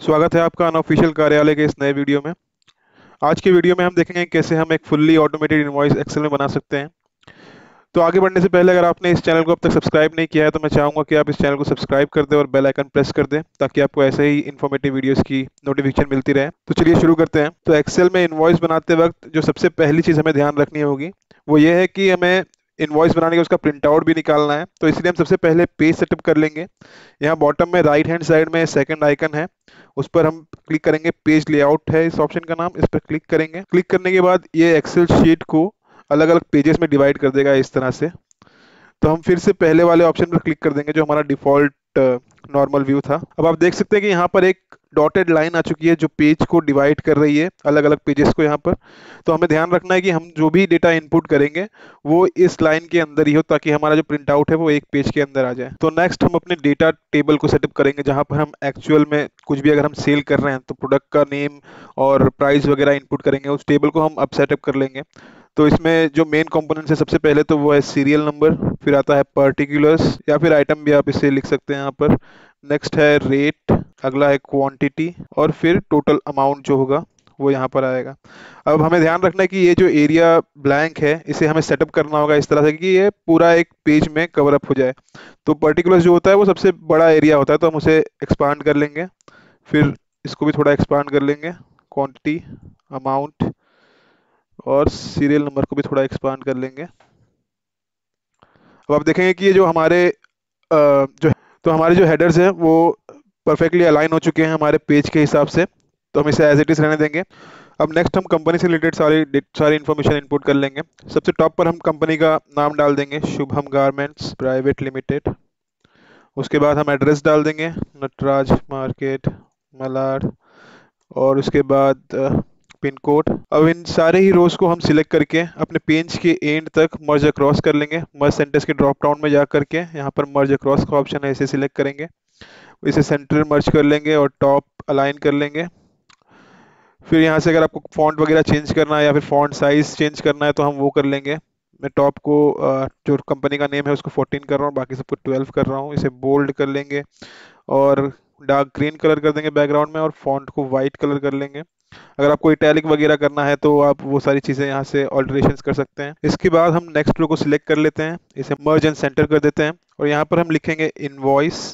स्वागत है आपका अनऑफिशियल कार्यालय के इस नए वीडियो में। आज के वीडियो में हम देखेंगे कैसे हम एक फुल्ली ऑटोमेटेड इनवॉइस एक्सेल में बना सकते हैं। तो आगे बढ़ने से पहले अगर आपने इस चैनल को अब तक सब्सक्राइब नहीं किया है तो मैं चाहूँगा कि आप इस चैनल को सब्सक्राइब कर दें और बेल आइकन प्रेस कर दें, ताकि आपको ऐसे ही इन्फॉर्मेटिव वीडियोस की नोटिफिकेशन मिलती रहे। तो चलिए शुरू करते हैं। तो एक्सेल में इन्वॉइस बनाते वक्त जो सबसे पहली चीज़ हमें ध्यान रखनी होगी, वो ये है कि हमें इनवॉइस बनाने का उसका प्रिंट आउट भी निकालना है। तो इसलिए हम सबसे पहले पेज सेटअप कर लेंगे। यहाँ बॉटम में राइट हैंड साइड में सेकंड आइकन है। उस पर हम क्लिक करेंगे पेज लेआउट है इस ऑप्शन का नाम। इस पर क्लिक करेंगे। क्लिक करने के बाद ये एक्सेल शीट को अलग अलग पेजेस में डिवाइड कर देगा इस तरह से। तो हम फिर से पहले वाले ऑप्शन पर क्लिक कर देंगे जो हमारा डिफ़ॉल्ट नॉर्मल व्यू था। अब आप देख सकते हैं कि यहाँ पर एक डॉटेड लाइन आ चुकी है जो पेज को डिवाइड कर रही है अलग अलग पेजेस को यहाँ पर। तो हमें ध्यान रखना है कि हम जो भी डेटा इनपुट करेंगे, वो इस लाइन के अंदर ही हो ताकि हमारा जो प्रिंट आउट है वो एक पेज के अंदर आ जाए। तो नेक्स्ट हम अपने डेटा टेबल को सेटअप करेंगे, जहाँ पर हम एक्चुअल में कुछ भी अगर हम सेल कर रहे हैं तो प्रोडक्ट का नेम और प्राइस वगैरह इनपुट करेंगे, उस टेबल को हम अब सेटअप कर लेंगे। तो इसमें जो मेन कंपोनेंट्स है, सबसे पहले तो वो है सीरियल नंबर फिर आता है पर्टिकुलर्स या फिर आइटम भी आप इसे लिख सकते हैं यहाँ पर। नेक्स्ट है रेट अगला है क्वांटिटी और फिर टोटल अमाउंट जो होगा, वो यहाँ पर आएगा। अब हमें ध्यान रखना है कि ये जो एरिया ब्लैंक है, इसे हमें सेटअप करना होगा इस तरह से कि ये पूरा एक पेज में कवर अप हो जाए। तो पर्टिकुलर जो होता है, वो सबसे बड़ा एरिया होता है तो हम उसे एक्सपांड कर लेंगे। फिर इसको भी थोड़ा एक्सपांड कर लेंगे। क्वांटिटी अमाउंट और सीरियल नंबर को भी थोड़ा एक्सपांड कर लेंगे। अब आप देखेंगे कि ये जो हमारे जो तो हमारे जो हेडर्स हैं, वो परफेक्टली अलाइन हो चुके हैं हमारे पेज के हिसाब से। तो हम इसे एज इट इज़ रहने देंगे। अब नेक्स्ट हम कंपनी से रिलेटेड सारी सारी इन्फॉर्मेशन इनपुट कर लेंगे। सबसे टॉप पर हम कंपनी का नाम डाल देंगे, शुभम गारमेंट्स प्राइवेट लिमिटेड उसके बाद हम एड्रेस डाल देंगे, नटराज मार्केट मलाड और उसके बाद पिन कोड। अब इन सारे ही रोज को हम सिलेक्ट करके अपने पेज के एंड तक मर्ज अक्रॉस कर लेंगे। मर्ज सेंटर्स के ड्रॉप डाउन में जा करके यहाँ पर मर्ज अक्रॉस का ऑप्शन है, इसे सिलेक्ट करेंगे। इसे सेंटर मर्ज कर लेंगे और टॉप अलाइन कर लेंगे। फिर यहाँ से अगर आपको फॉन्ट वगैरह चेंज करना है या फिर फॉन्ट साइज़ चेंज करना है तो हम वो कर लेंगे। मैं टॉप को जो कंपनी का नेम है उसको 14 कर रहा हूँ, बाकी सबको 12 कर रहा हूँ। इसे बोल्ड कर लेंगे और डार्क ग्रीन कलर कर देंगे बैकग्राउंड में और फॉन्ट को वाइट कलर कर लेंगे। अगर आपको इटैलिक वगैरह करना है तो आप वो सारी चीज़ें यहाँ से ऑल्ट्रेशन कर सकते हैं। इसके बाद हम नेक्स्ट रो को सिलेक्ट कर लेते हैं। इसे मर्ज एंड सेंटर कर देते हैं। और यहाँ पर हम लिखेंगे इनवॉइस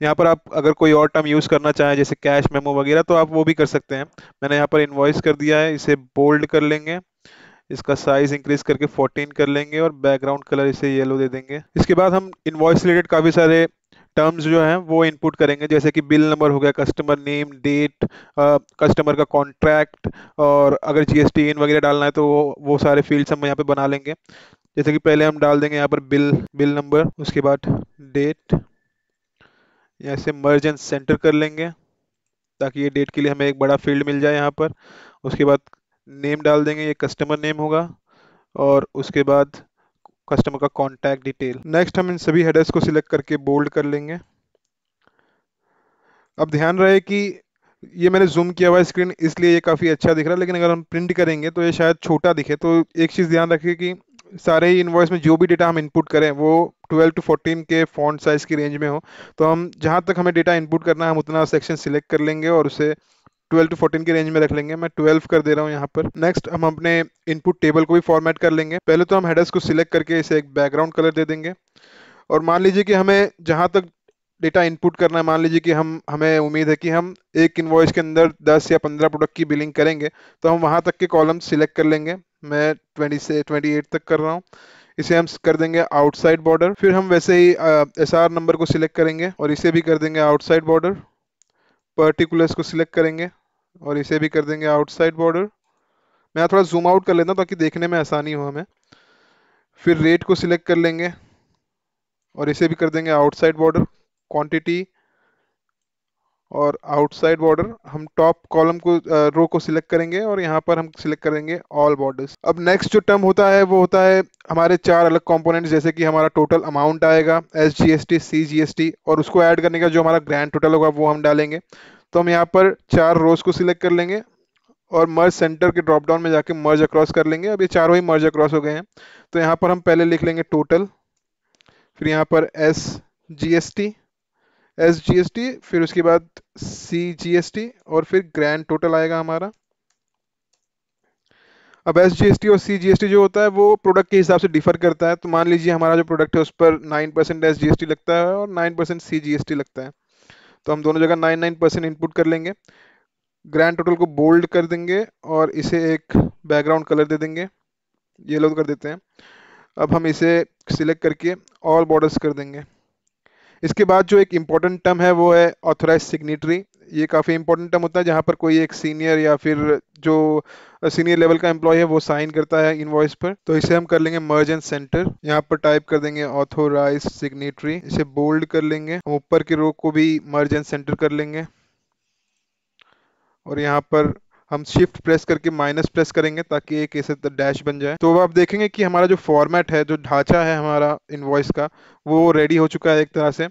यहाँ पर आप अगर कोई और टर्म यूज़ करना चाहें, जैसे कैश मेमो वगैरह तो आप वो भी कर सकते हैं। मैंने यहाँ पर इनवॉइस कर दिया है। इसे बोल्ड कर लेंगे। इसका साइज़ इंक्रीज करके 14 कर लेंगे और बैकग्राउंड कलर इसे येलो दे देंगे। इसके बाद हम इनवॉइस रिलेटेड काफ़ी सारे टर्म्स जो हैं, वो इनपुट करेंगे। जैसे कि बिल नंबर हो गया कस्टमर नेम डेट कस्टमर का कॉन्ट्रैक्ट और अगर जीएसटी इन वगैरह डालना है तो वो वो सारे फील्ड्स हम यहाँ पे बना लेंगे। जैसे कि पहले हम डाल देंगे यहाँ पर बिल बिल नंबर उसके बाद डेट या इसे मर्ज एंड सेंटर कर लेंगे, ताकि ये डेट के लिए हमें एक बड़ा फ़ील्ड मिल जाए यहाँ पर। उसके बाद नेम डाल देंगे, ये कस्टमर नेम होगा, और उसके बाद कस्टमर का कॉन्टैक्ट डिटेल नेक्स्ट हम इन सभी हेडर्स को सिलेक्ट करके बोल्ड कर लेंगे। अब ध्यान रहे कि ये मैंने जूम किया हुआ स्क्रीन इसलिए ये काफ़ी अच्छा दिख रहा है, लेकिन अगर हम प्रिंट करेंगे तो ये शायद छोटा दिखे। तो एक चीज़ ध्यान रखिए कि सारे ही इन्वॉइस में जो भी डेटा हम इनपुट करें, वो 12 टू 14 के फॉन्ट साइज़ की रेंज में हो। तो हम जहाँ तक हमें डेटा इनपुट करना है, हम उतना सेक्शन सिलेक्ट कर लेंगे और उसे 12 टू 14 के रेंज में रख लेंगे। मैं 12 कर दे रहा हूँ यहाँ पर। नेक्स्ट हम अपने इनपुट टेबल को भी फॉर्मेट कर लेंगे। पहले तो हम हेडर्स को सिलेक्ट करके इसे एक बैकग्राउंड कलर दे देंगे। और मान लीजिए कि हमें जहाँ तक डेटा इनपुट करना है, मान लीजिए कि हम, हमें उम्मीद है कि हम एक इन्वॉइस के अंदर 10 या 15 प्रोडक्ट की बिलिंग करेंगे तो हम वहाँ तक के कॉलम सिलेक्ट कर लेंगे। मैं 20 से 28 तक कर रहा हूँ। इसे हम कर देंगे आउटसाइड बॉर्डर फिर हम वैसे ही एस आर नंबर को सिलेक्ट करेंगे और इसे भी कर देंगे आउटसाइड बॉर्डर पर्टिकुलर्स को सिलेक्ट करेंगे और इसे भी कर देंगे आउटसाइड बॉर्डर मैं थोड़ा जूम आउट कर लेता हूँ ताकि देखने में आसानी हो हमें। फिर रेट को सिलेक्ट कर लेंगे और इसे भी कर देंगे आउटसाइड बॉर्डर क्वांटिटी और आउटसाइड बॉर्डर हम टॉप कॉलम को रो को सिलेक्ट करेंगे और यहाँ पर हम सिलेक्ट करेंगे ऑल बॉर्डर्स अब नेक्स्ट जो टर्म होता है, वो होता है हमारे चार अलग कंपोनेंट्स जैसे कि हमारा टोटल अमाउंट आएगा S G S T C G S T और उसको ऐड करने का जो हमारा ग्रैंड टोटल होगा, वो हम डालेंगे। तो हम यहाँ पर चार रोज को सिलेक्ट कर लेंगे और मर्ज सेंटर के ड्रॉप डाउन में जाके मर्ज अक्रॉस कर लेंगे। अब ये चारों ही मर्ज अक्रॉस हो गए हैं। तो यहाँ पर हम पहले लिख लेंगे टोटल फिर यहाँ पर S G S T S G S T फिर उसके बाद सी जी एस टी और फिर ग्रैंड टोटल आएगा हमारा। अब एस जी एस टी और सी जी एस टी जो होता है, वो प्रोडक्ट के हिसाब से डिफर करता है। तो मान लीजिए हमारा जो प्रोडक्ट है, उस पर nine percent S G S T लगता है और nine percent C G S T लगता है। तो हम दोनों जगह नाइन नाइन परसेंट इनपुट कर लेंगे। ग्रैंड टोटल को बोल्ड कर देंगे और इसे एक बैकग्राउंड कलर दे देंगे। येलो कर देते हैं। अब हम इसे सिलेक्ट करके ऑल बॉर्डर्स कर देंगे। इसके बाद जो एक इंपॉर्टेंट टर्म है वो है ऑथोराइज सिग्नेटरी ये काफ़ी इंपॉर्टेंट टर्म होता है जहाँ पर कोई एक सीनियर या फिर जो सीनियर लेवल का एम्प्लॉय है वो साइन करता है इनवॉइस पर. तो इसे हम कर लेंगे मर्ज एंड सेंटर यहाँ पर टाइप कर देंगे ऑथोराइज सिग्नेटरी इसे बोल्ड कर लेंगे. ऊपर के रो को भी मर्ज एंड सेंटर कर लेंगे. और यहाँ पर हम शिफ्ट प्रेस करके माइनस प्रेस करेंगे ताकि एक ऐसे डैश बन जाए। तो आप देखेंगे कि हमारा जो फॉर्मेट है, जो ढांचा है हमारा इनवॉइस का, वो रेडी हो चुका है एक तरह से।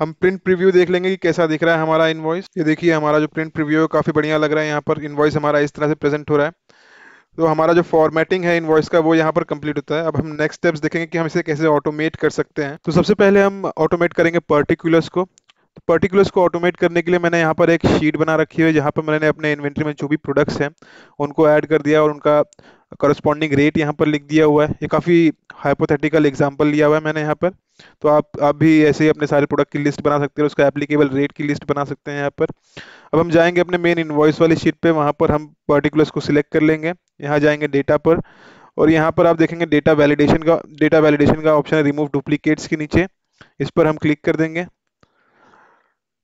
हम प्रिंट प्रीव्यू देख लेंगे कि कैसा दिख रहा है हमारा इनवॉइस ये देखिए, हमारा जो प्रिंट प्रीव्यू है काफ़ी बढ़िया लग रहा है। यहाँ पर इनवॉइस हमारा इस तरह से प्रेजेंट हो रहा है। तो हमारा जो फॉर्मेटिंग है इनवॉइस का, वो यहाँ पर कंप्लीट होता है। अब हम नेक्स्ट स्टेप्स देखेंगे कि हम इसे कैसे ऑटोमेट कर सकते हैं। तो सबसे पहले हम ऑटोमेट करेंगे पर्टिकुलर्स को। तो पर्टिकुलर्स को ऑटोमेट करने के लिए मैंने यहाँ पर एक शीट बना रखी है, जहाँ पर मैंने अपने इन्वेंट्री में जो भी प्रोडक्ट्स हैं, उनको ऐड कर दिया और उनका करस्पॉन्डिंग रेट यहाँ पर लिख दिया हुआ है। ये काफ़ी हाइपोथेटिकल एग्ज़ाम्पल लिया हुआ है मैंने यहाँ पर। तो आप आप भी ऐसे ही अपने सारे प्रोडक्ट की लिस्ट बना सकते हैं, उसका एप्लीकेबल रेट की लिस्ट बना सकते हैं यहाँ पर। अब हम जाएँगे अपने मेन इन्वॉइस वाली शीट पे, वहाँ पर हम पर्टिकुलर्स को सिलेक्ट कर लेंगे। यहाँ जाएँगे डेटा पर और यहाँ पर आप देखेंगे डेटा वैलिडेशन का डेटा वैलिडेशन का ऑप्शन है रिमूव डुप्लीकेट्स के नीचे। इस पर हम क्लिक कर देंगे।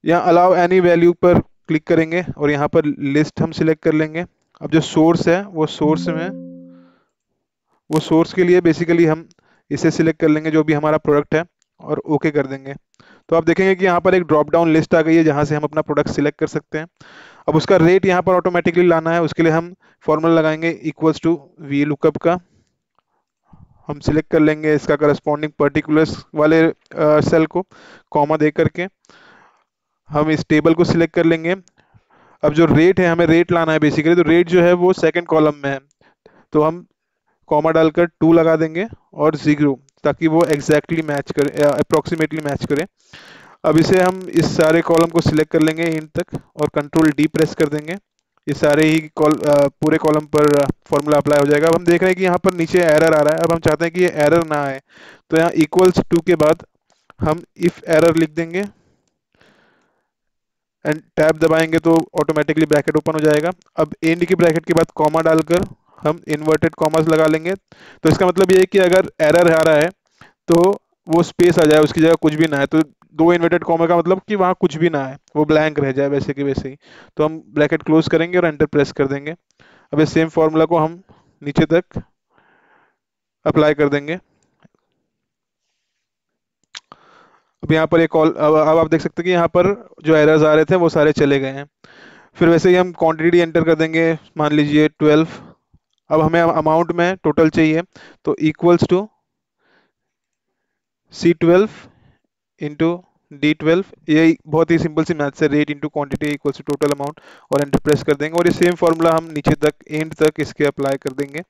यहाँ अलाउ एनी वैल्यू पर क्लिक करेंगे और यहाँ पर लिस्ट हम सिलेक्ट कर लेंगे। अब जो सोर्स है, वो सोर्स में, वो सोर्स के लिए बेसिकली हम इसे सिलेक्ट कर लेंगे जो भी हमारा प्रोडक्ट है और ओके okay कर देंगे। तो आप देखेंगे कि यहाँ पर एक ड्रॉप डाउन लिस्ट आ गई है जहाँ से हम अपना प्रोडक्ट सिलेक्ट कर सकते हैं। अब उसका रेट यहाँ पर ऑटोमेटिकली लाना है, उसके लिए हम फॉर्मूला लगाएँगे इक्वल्स टू वी लुकअप का। हम सिलेक्ट कर लेंगे इसका करस्पॉन्डिंग पर्टिकुलर्स वाले सेल को कॉमा दे करके। हम इस टेबल को सिलेक्ट कर लेंगे। अब जो रेट है, हमें रेट लाना है बेसिकली तो रेट जो है वो सेकंड कॉलम में है। तो हम कॉमा डालकर टू लगा देंगे और ज़ीरो ताकि वो एग्जैक्टली मैच करे अप्रोक्सीमेटली मैच करे। अब इसे हम इस सारे कॉलम को सिलेक्ट कर लेंगे इन तक और कंट्रोल डी प्रेस कर देंगे। ये सारे ही कॉल पूरे कॉलम पर फॉर्मूला अप्लाई हो जाएगा। अब हम देख रहे हैं कि यहाँ पर नीचे एरर आ रहा है। अब हम चाहते हैं कि ये एरर ना आए। तो यहाँ इक्वल्स टू के बाद हम इफ़ एरर लिख देंगे। एंड टैब दबाएँगे तो ऑटोमेटिकली ब्रैकेट ओपन हो जाएगा। अब एंड की ब्रैकेट के बाद कॉमा डालकर हम इन्वर्टेड कॉमर्स लगा लेंगे। तो इसका मतलब ये है कि अगर एरर आ रहा है तो वो स्पेस आ जाए, उसकी जगह कुछ भी ना है तो दो इन्वर्टेड कॉमा का मतलब कि वहाँ कुछ भी ना है वो ब्लैंक रह जाए, वैसे कि वैसे ही। तो हम ब्रैकेट क्लोज करेंगे और एंटर प्रेस कर देंगे। अब इस सेम फॉर्मूला को हम नीचे तक अप्लाई कर देंगे। अब यहाँ पर एक कॉल अब आप देख सकते हैं कि यहाँ पर जो एरर्स आ रहे थे वो सारे चले गए हैं। फिर वैसे ही हम क्वांटिटी एंटर कर देंगे, मान लीजिए ट्वेल्व अब हमें अमाउंट में टोटल चाहिए तो equals to C twelve into D twelve ये बहुत ही सिंपल सी मैथ है rate into quantity equals to total amount और एंटर प्रेस कर देंगे। और ये सेम फॉर्मूला हम नीचे तक एंड तक इसके अप्लाई कर देंगे।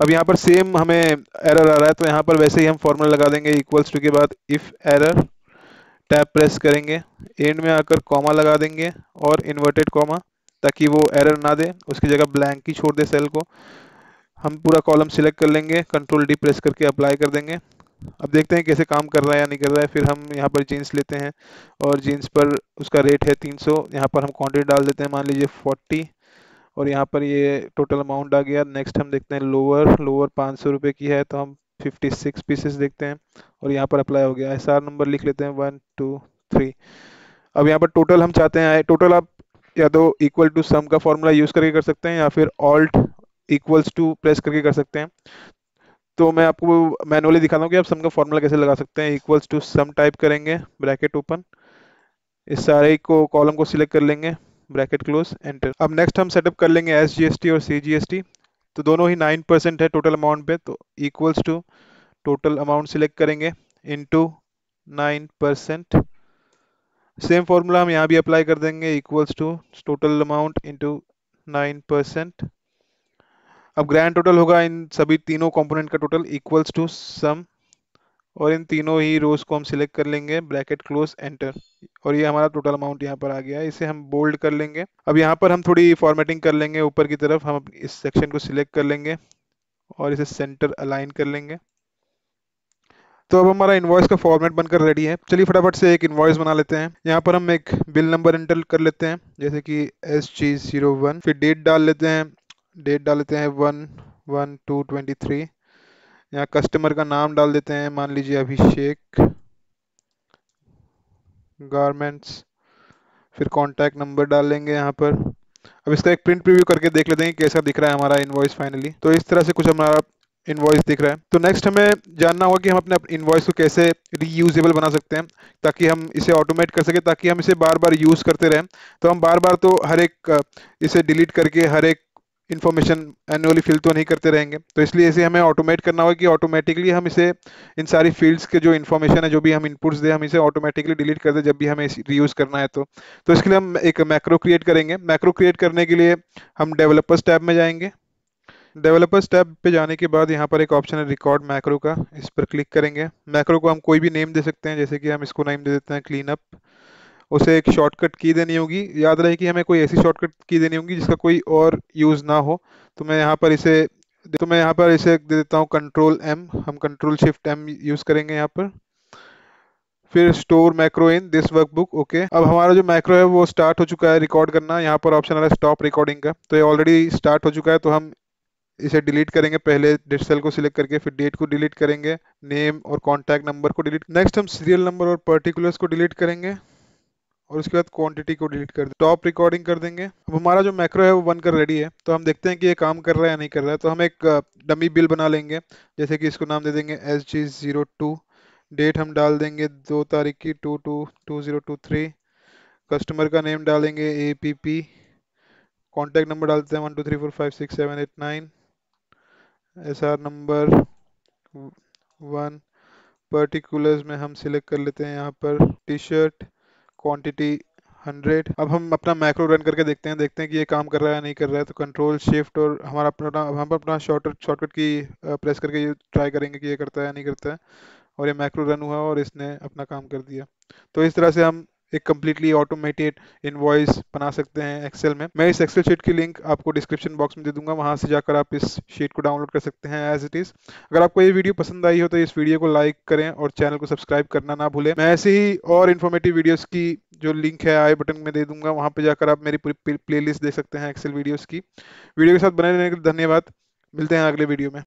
अब यहाँ पर सेम हमें एरर आ रहा है तो यहाँ पर वैसे ही हम फॉर्मूला लगा देंगे इक्वल्स टू के बाद इफ़ एरर टैब प्रेस करेंगे, एंड में आकर कॉमा लगा देंगे और इन्वर्टेड कॉमा ताकि वो एरर ना दे, उसकी जगह ब्लैंक ही छोड़ दे सेल को। हम पूरा कॉलम सिलेक्ट कर लेंगे कंट्रोल डी प्रेस करके अप्लाई कर देंगे। अब देखते हैं कैसे काम कर रहा है या नहीं कर रहा है, फिर हम यहाँ पर जीन्स लेते हैं और जीन्स पर उसका रेट है 300 सौ, यहाँ पर हम क्वान्टिटी डाल देते हैं, मान लीजिए 40 और यहाँ पर ये टोटल अमाउंट आ गया। नेक्स्ट हम देखते हैं लोअर लोअर पाँच सौ रुपये की है तो हम 56 पीसेस देखते हैं और यहाँ पर अप्लाई हो गया। एस आर नंबर लिख लेते हैं। वन टू थ्री अब यहाँ पर टोटल हम चाहते हैं टोटल आप या तो इक्वल टू सम का फॉर्मूला यूज़ करके कर सकते हैं या फिर ऑल्ट इक्वल्स टू प्रेस करके कर सकते हैं। तो मैं आपको मैनुअली दिखाता हूँ कि आप सम का फॉर्मूला कैसे लगा सकते हैं। इक्वल्स टू सम टाइप करेंगे ब्रैकेट ओपन इस सारे को कॉलम को सिलेक्ट कर लेंगे ब्रैकेट क्लोज एंटर अब नेक्स्ट हम सेटअप कर लेंगे एस जी एस टी और सीजीएसटी तो दोनों ही नाइन परसेंट है टोटल अमाउंट पे तो equals to total amount select करेंगे into nine percent same formula हम यहाँ भी अप्लाई कर देंगे equals to total amount into nine percent अब ग्रैंड टोटल होगा, इन सभी तीनों कंपोनेंट का टोटल इक्वल्स टू सम और इन तीनों ही रोज को हम सिलेक्ट कर लेंगे ब्रैकेट क्लोज एंटर और ये हमारा टोटल अमाउंट यहाँ पर आ गया इसे हम बोल्ड कर लेंगे. अब यहाँ पर हम थोड़ी फॉर्मेटिंग कर लेंगे, ऊपर की तरफ़ हम इस सेक्शन को सिलेक्ट कर लेंगे और इसे सेंटर अलाइन कर लेंगे. तो अब हमारा इन्वॉइस का फॉर्मेट बनकर रेडी है. चलिए फटाफट से एक इन्वॉइस बना लेते हैं. यहाँ पर हम एक बिल नंबर एंटर कर लेते हैं, जैसे कि एस जी ज़ीरो वन फिर डेट डाल लेते हैं डेट डाल लेते हैं one one two twenty three यहाँ कस्टमर का नाम डाल देते हैं, मान लीजिए अभिषेक गारमेंट्स फिर कॉन्टैक्ट नंबर डाल लेंगे यहाँ पर। अब इसका एक प्रिंट प्रीव्यू करके देख लेते हैं कैसा दिख रहा है हमारा इन्वॉइस फाइनली तो इस तरह से कुछ हमारा इन्वॉइस दिख रहा है। तो नेक्स्ट हमें जानना होगा कि हम अपने इन्वॉइस को कैसे रीयूजेबल बना सकते हैं, ताकि हम इसे ऑटोमेट कर सके, ताकि हम इसे बार बार यूज़ करते रहें। तो हम बार बार तो हर एक, इसे डिलीट करके हर एक इन्फॉर्मेशन एनुअली फिल तो नहीं करते रहेंगे। तो इसलिए इसे हमें ऑटोमेट करना होगा कि ऑटोमेटिकली हम इसे इन सारी फील्ड्स के जो इन्फॉर्मेशन है, जो भी हम इनपुट्स दें, हम इसे ऑटोमेटिकली डिलीट कर दें जब भी हमें रीयूज़ करना है तो। तो इसके लिए हम एक मैक्रो क्रिएट करेंगे। मैक्रो क्रिएट करने के लिए हम डेवलपर्स टैब में जाएँगे। डेवलपर्स टैब पे जाने के बाद यहाँ पर एक ऑप्शन है रिकॉर्ड मैक्रो का। इस पर क्लिक करेंगे। मैक्रो को हम कोई भी नेम दे सकते हैं, जैसे कि हम इसको नेम दे देते हैं क्लीन अप उसे एक शॉर्टकट की देनी होगी। याद रहे कि हमें कोई ऐसी शॉर्टकट की देनी होगी जिसका कोई और यूज़ ना हो। तो मैं यहाँ पर इसे तो मैं यहाँ पर इसे दे देता हूँ कंट्रोल एम हम कंट्रोल शिफ्ट एम यूज़ करेंगे यहाँ पर। फिर store macro in this workbook okay अब हमारा जो मैक्रो है वो स्टार्ट हो चुका है रिकॉर्ड करना। यहाँ पर ऑप्शन आ रहा है स्टॉप रिकॉर्डिंग का। तो ये ऑलरेडी स्टार्ट हो चुका है तो हम इसे डिलीट करेंगे। पहले डेट सेल को सिलेक्ट करके फिर डेट को डिलीट करेंगे। नेम और कॉन्टैक्ट नंबर को डिलीट नेक्स्ट हम सीरियल नंबर और पर्टिकुलर्स को डिलीट करेंगे। और उसके बाद क्वांटिटी को डिलीट कर दे। टॉप रिकॉर्डिंग कर देंगे। अब हमारा जो मैक्रो है, वो बनकर रेडी है। तो हम देखते हैं कि ये काम कर रहा है या नहीं कर रहा है। तो हम एक डमी बिल बना लेंगे। जैसे कि इसको नाम दे देंगे S G zero two date हम डाल देंगे दो तारीख की two two two zero two three customer का नेम डालेंगे A P P contact number डालते हैं one two three four five six seven eight nine S R number one particulars में हम सिलेक्ट कर लेते हैं यहाँ पर। टी शर्ट क्वांटिटी 100 अब हम अपना मैक्रो रन करके देखते हैं देखते हैं कि ये काम कर रहा है या नहीं कर रहा है। तो कंट्रोल शिफ्ट और हमारा अपना हम अपना शॉर्ट शॉर्टकट की प्रेस करके ये ट्राई करेंगे कि ये करता है या नहीं करता है। और ये मैक्रो रन हुआ और इसने अपना काम कर दिया। तो इस तरह से हम एक कम्प्लीटली ऑटोमेटेड इनवॉइस बना सकते हैं एक्सेल में। मैं इस एक्सेल शीट की लिंक आपको डिस्क्रिप्शन बॉक्स में दे दूँगा। वहाँ से जाकर आप इस शीट को डाउनलोड कर सकते हैं एज इट इज़ अगर आपको ये वीडियो पसंद आई हो तो इस वीडियो को लाइक करें और चैनल को सब्सक्राइब करना ना भूलें। मैं ऐसे ही और इन्फॉर्मेटिव वीडियोज़ की जो लिंक है आई बटन में दे दूँगा। वहाँ पर जाकर आप मेरी पूरी प्ले देख सकते हैं एक्सेल वीडियोज़ की। वीडियो के साथ बने रहने के लिए धन्यवाद। मिलते हैं अगले वीडियो में।